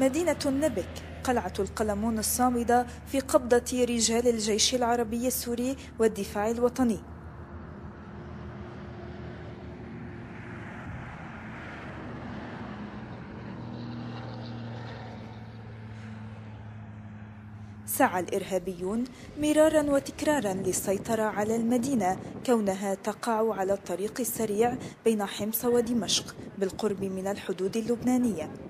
مدينة النبك قلعة القلمون الصامدة في قبضة رجال الجيش العربي السوري والدفاع الوطني. سعى الإرهابيون مرارا وتكرارا للسيطرة على المدينة كونها تقع على الطريق السريع بين حمص ودمشق بالقرب من الحدود اللبنانية.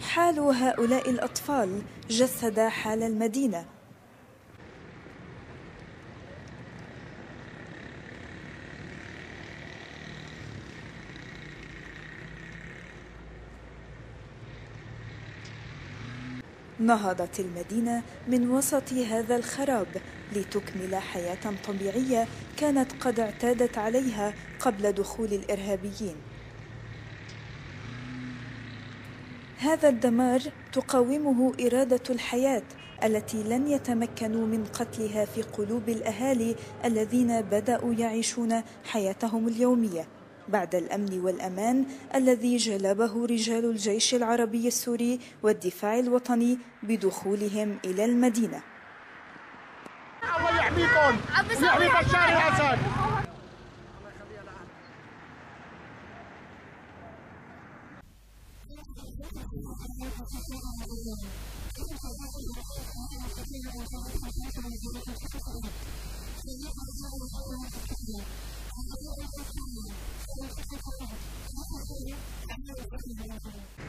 حال هؤلاء الأطفال جسد حال المدينة. نهضت المدينة من وسط هذا الخراب لتكمل حياة طبيعية كانت قد اعتادت عليها قبل دخول الإرهابيين. هذا الدمار تقاومه إرادة الحياة التي لن يتمكنوا من قتلها في قلوب الأهالي الذين بدأوا يعيشون حياتهم اليومية. بعد الأمن والأمان الذي جلبه رجال الجيش العربي السوري والدفاع الوطني بدخولهم إلى المدينة Thank you. Thank you.